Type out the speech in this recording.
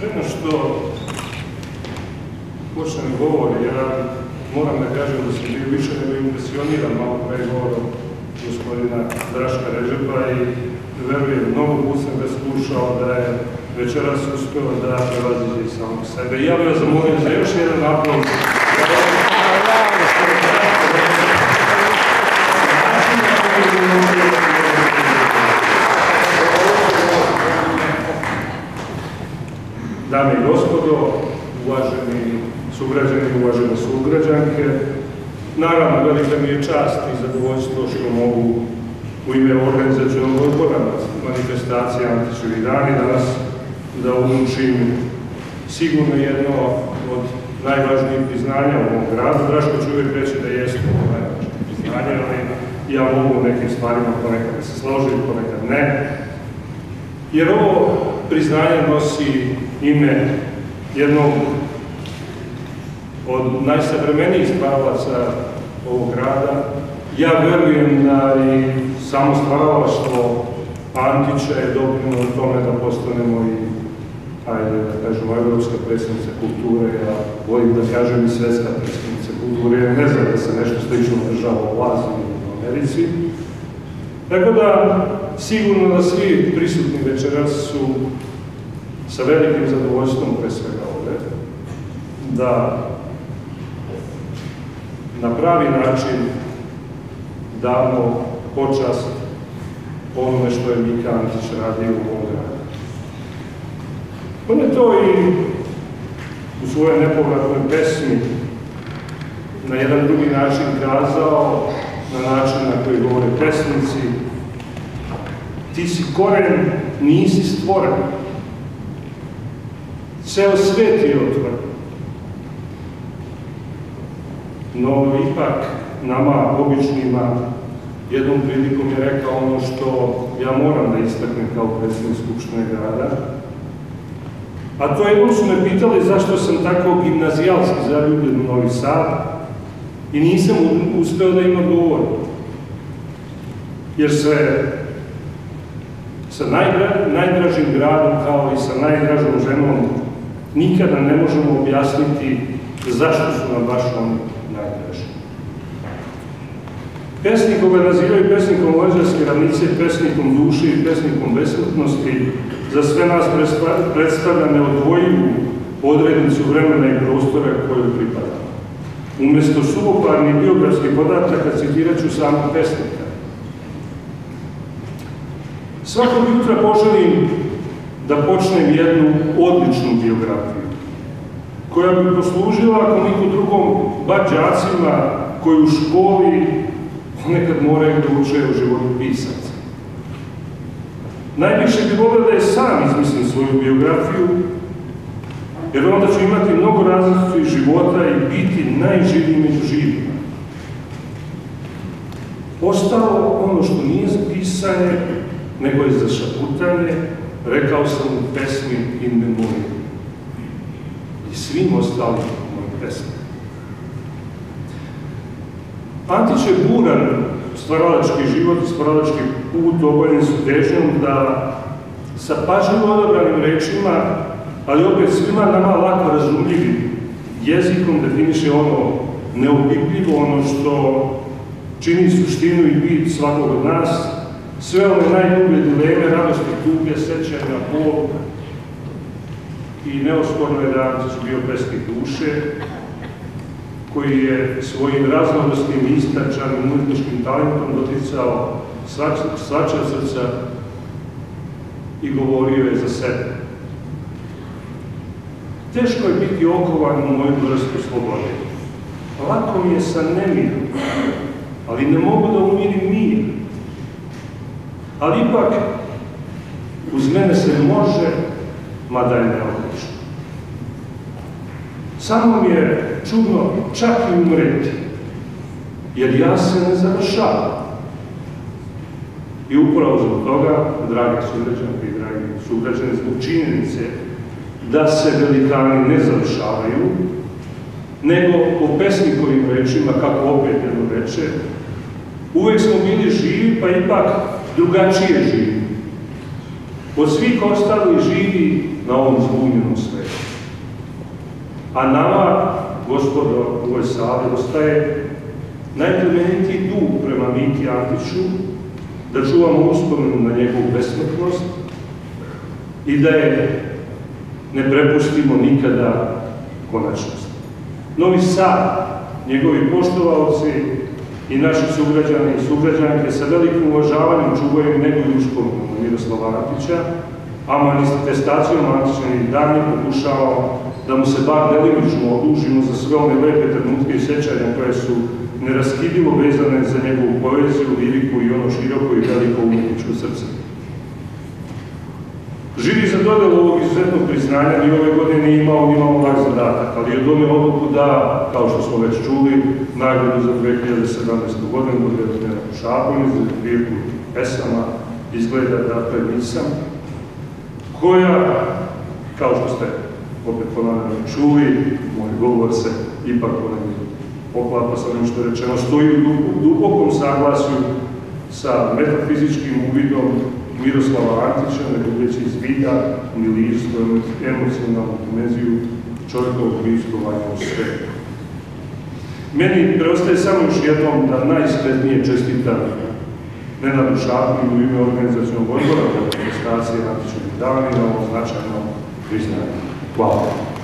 Prema što počnem govor, ja moram da kažem da sam bio više nego impresioniran malo pre govorom gospodina Draška Režepa i verujem, mnogo put sam ga slušao da je večeras uspeo da prevaziđe i samog sebe. Ja bih vas zamolio za još jedan aplauz. Dame i gospodo, uvaženi sugrađani, uvažene sugrađanke, naravno velika mi je čast i zadovoljstvo što mogu u ime organizacijalnog odbora manifestacije Antičevi dani danas da uručim sigurno jedno od najvažnijih priznanja u ovom gradu. Draško će uvijek reći da jeste ovo najvažnije priznanje, ali ja mogu u nekim stvarima ponekad se složiti, ponekad ne. Jer ovo priznanje nosi ime jednog od najsavremenijih stvaralaca ovog grada. Ja verujem da i samo stvaralaštvo Antića je doprinilo tome da postanemo i, ajde da kažemo, evropska predstavnica kulture, ja volim da kažem i svetska predstavnica kulture, jer ne znam da se nešto slično država u Aziji u Americi. Tako da, sigurno da svi prisutni večeras su sa velikim zadovoljstvom pre svega ovde, da na pravi način damo počast onome što je Mika Antić radio u ovom gradu. On je to i u svojoj nepovratnoj pesmi na jedan drugi način kazao, na način na koji govore pesnici, ti si koren, nisi stvoren. Ceo svet je otvoren. No, ipak, nama, običnima, jednom prilikom je rekao ono što ja moram da istaknem kao predsjednik Skupštine grada, a to jednom su me pitali zašto sam tako gimnazijalski zaljubljen u Novi Sad i nisam uspeo da im odgovorim. Jer se sa najdražim gradom kao i sa najdražom ženom nikada ne možemo objasniti zašto su nam baš oni najdraži. Pesnik koga nazivaju pesnikom vođarske ravnice, pesnikom duše i pesnikom besmrtnosti, za sve nas predstavlja neodvojivu odrednicu vremena i prostora koju pripada. Umesto suvoparnih biografskih podataka citirat ću samo pesnika. Svakog jutra poželim da počnem jednu odličnu biografiju, koja bi poslužila, ako nikom drugom, bađacima koji u školi nekad moraju da uče u životu pisaca. Najviše bi volio da je sam izmislim svoju biografiju, jer onda ću imati mnogo različitih života i biti najživiji među živima. Ostalo ono što nije za pisanje, nego je za šaputanje, rekao sam u pesmi In Memoriam i svim ostalim mojim pesmima. Antić je buran stvaralački život i stvaralački put oboljen su težnjom da sa pažnjivo odabranim rečima, ali opet svima nama lako razumljivim jezikom definiše ono neopipljivo, ono što čini suštinu i bit svakog od nas, sve one najdublje dileme, radosti, tuge, sećanja, bol i neosporno je da Antić bio pesnik duše, koji je svojim raznovrskim i istačanim umjetničkim talentom doticao svača srca i govorio je za sebe. Teško je biti okovan u moju vrstu slobode. Lako mi je sa nemirom, ali ne mogu da umirim mir. Ali ipak, uz mene se može, mada je neobično. Samo mi je čudno čak i umreti, jer ja se ne završavam. I upravo zbog toga, dragi sugrađanke i dragi sugrađani, zbog činjenice da se velikani ne završavaju, nego po pesnikovim rečima, kako opet jedno reče, uvek smo bili živi, pa ipak drugačije živi. Od svih ostalih živi na ovom zbunjenom svetu. A nama, gospodo, u ovoj sali ostaje najplemenitiji dug prema Miki Antiću, da čuvamo uspomenu na njegovu besmrtnost i da je ne prepustimo nikada konačnost. Novi Sad, njegovi poštovalci i naši sugrađani i sugrađanke sa velikim uvažavanjem čuvaju uspomenu Miroslava Antića, a manifestacijom Antićenih dani pokušao da mu se bar delimično odužimo za sve one lepe trenutke i sećanja koje su neraskidivo vezane za njegovu poeziju, liriku i ono široko i veliko umjetničko srce. Živi za dodelu ovog izuzetnog priznanja ni ove godine nije imao ni malo lak zadatak, ali je donio odluku da, kao što smo već čuli, nagradu za 2017. godinu bude odmjena u Šaboni za zbirku pesama izgleda dakle nisam, koja, kao što ste opet ponavljamo čuli, moj govor se ipak ponavljamo poklapa sa onim što je rečeno, stoji u dubokom saglasju sa metafizičkim uvidom Miroslava Antića, nebudeći iz vida, milijsko, emocionalnu dimenziju čovjekovog bivstovanja u svetu. Meni preostaje samo još jednom da najiskretnije čestitam Nenadu Šapu u ime organizacijonog odbora za manifestacije Antičnih dani na ovom značajnom priznanju. Hvala.